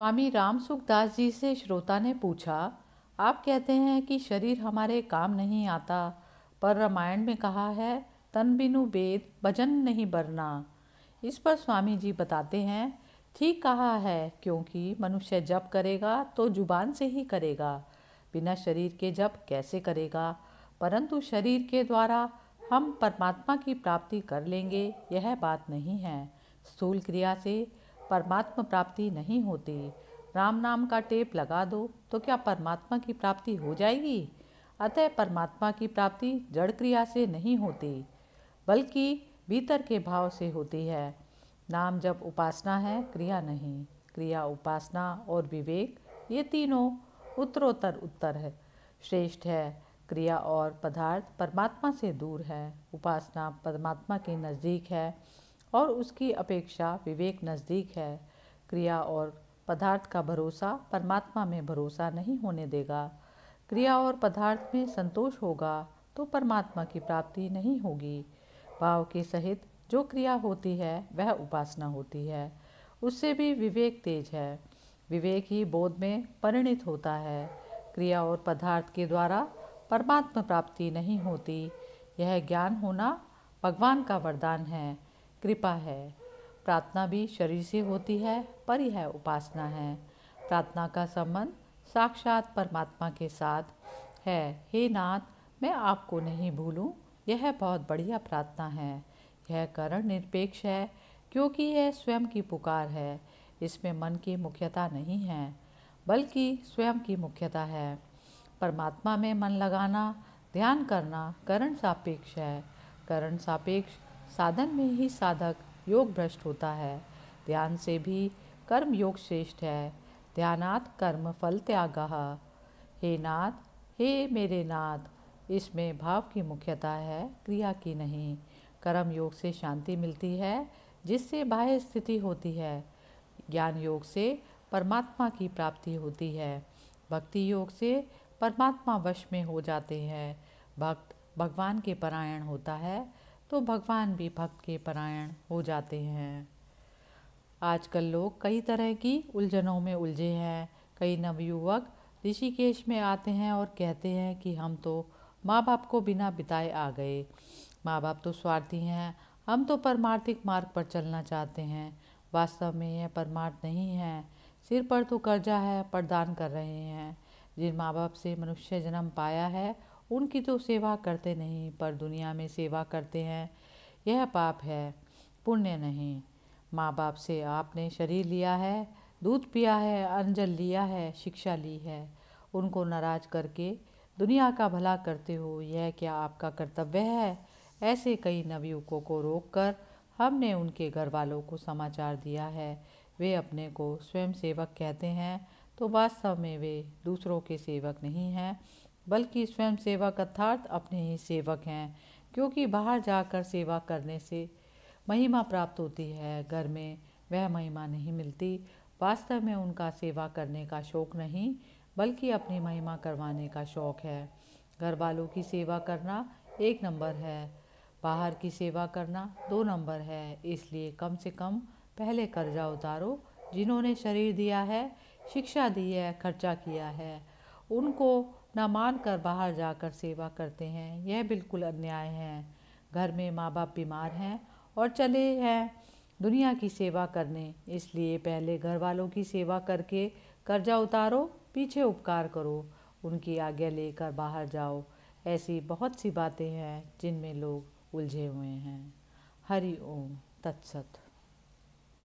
स्वामी राम सुखदास जी से श्रोता ने पूछा, आप कहते हैं कि शरीर हमारे काम नहीं आता, पर रामायण में कहा है, तन बिनु वेद, भजन नहीं बरना इस पर स्वामी जी बताते हैं, ठीक कहा है, क्योंकि मनुष्य जब करेगा तो ज़ुबान से ही करेगा, बिना शरीर के जब कैसे करेगा? परंतु शरीर के द्वारा हम परमात्मा की प्राप्ति कर लेंगे, यह बात नहीं है। स्थूल क्रिया से परमात्मा प्राप्ति नहीं होती। राम नाम का टेप लगा दो तो क्या परमात्मा की प्राप्ति हो जाएगी? अतः परमात्मा की प्राप्ति जड़ क्रिया से नहीं होती, बल्कि भीतर के भाव से होती है। नाम जब उपासना है, क्रिया नहीं। क्रिया, उपासना और विवेक, ये तीनों उत्तरोत्तर उत्तर है। श्रेष्ठ है। क्रिया और पदार्थ परमात्मा से दूर है। उपासना परमात्मा के नज़दीक है। और उसकी अपेक्षा विवेक नज़दीक है। क्रिया और पदार्थ का भरोसा परमात्मा में भरोसा नहीं होने देगा। क्रिया और पदार्थ में संतोष होगा तो परमात्मा की प्राप्ति नहीं होगी। भाव के सहित जो क्रिया होती है, वह उपासना होती है। उससे भी विवेक तेज है। विवेक ही बोध में परिणित होता है। क्रिया और पदार्थ के द्वारा परमात्मा प्राप्ति नहीं होती। यह ज्ञान होना भगवान का वरदान है। कृपा है। प्रार्थना भी शरीर से होती है, पर यह उपासना है। प्रार्थना का संबंध साक्षात परमात्मा के साथ है। हे नाथ, मैं आपको नहीं भूलूं, यह बहुत बढ़िया प्रार्थना है। यह करण निरपेक्ष है, क्योंकि यह स्वयं की पुकार है। इसमें मन की मुख्यता नहीं है, बल्कि स्वयं की मुख्यता है। परमात्मा में मन लगाना, ध्यान करना करण सापेक्ष है। करण सापेक्ष साधन में ही साधक योग भ्रष्ट होता है। ध्यान से भी कर्म योग श्रेष्ठ है। ध्यानात् कर्म फल त्याग। हे नाथ, हे मेरे नाथ, इसमें भाव की मुख्यता है, क्रिया की नहीं। कर्म योग से शांति मिलती है, जिससे बाह्य स्थिति होती है। ज्ञान योग से परमात्मा की प्राप्ति होती है। भक्ति योग से परमात्मा वश में हो जाते हैं। भक्त, भगवान के परायण होता है। तो भगवान भी भक्त के परायण हो जाते हैं। आजकल लोग कई तरह की उलझनों में उलझे हैं। कई नवयुवक ऋषिकेश में आते हैं और कहते हैं कि हम तो माँ बाप को बिना बिताए आ गए। माँ बाप तो स्वार्थी हैं। हम तो परमार्थिक मार्ग पर चलना चाहते हैं। वास्तव में यह परमार्थ नहीं है। सिर पर तो कर्जा है, प्रदान कर रहे हैं। जिन माँ बाप से मनुष्य जन्म पाया है उनकी तो सेवा करते नहीं, पर दुनिया में सेवा करते हैं। यह पाप है, पुण्य नहीं। माँ बाप से आपने शरीर लिया है, दूध पिया है, अंजल लिया है, शिक्षा ली है। उनको नाराज़ करके दुनिया का भला करते हो, यह क्या आपका कर्तव्य है? ऐसे कई नवयुवकों को रोककर हमने उनके घर वालों को समाचार दिया है। वे अपने को स्वयं सेवक कहते हैं तो वास्तव में वे दूसरों के सेवक नहीं हैं। बल्कि स्वयं सेवक अर्थात अपने ही सेवक हैं, क्योंकि बाहर जाकर सेवा करने से महिमा प्राप्त होती है। घर में वह महिमा नहीं मिलती। वास्तव में उनका सेवा करने का शौक नहीं, बल्कि अपनी महिमा करवाने का शौक है। घर वालों की सेवा करना एक नंबर है। बाहर की सेवा करना दो नंबर है। इसलिए कम से कम पहले कर्जा उतारो। जिन्होंने शरीर दिया है, शिक्षा दी है, खर्चा किया है, उनको न मान कर बाहर जाकर सेवा करते हैं। यह बिल्कुल अन्याय है। घर में माँ बाप बीमार हैं और चले हैं दुनिया की सेवा करने। इसलिए पहले घर वालों की सेवा करके कर्जा उतारो, पीछे उपकार करो। उनकी आज्ञा लेकर बाहर जाओ। ऐसी बहुत सी बातें हैं जिनमें लोग उलझे हुए हैं। हरि ओम। तत्सत।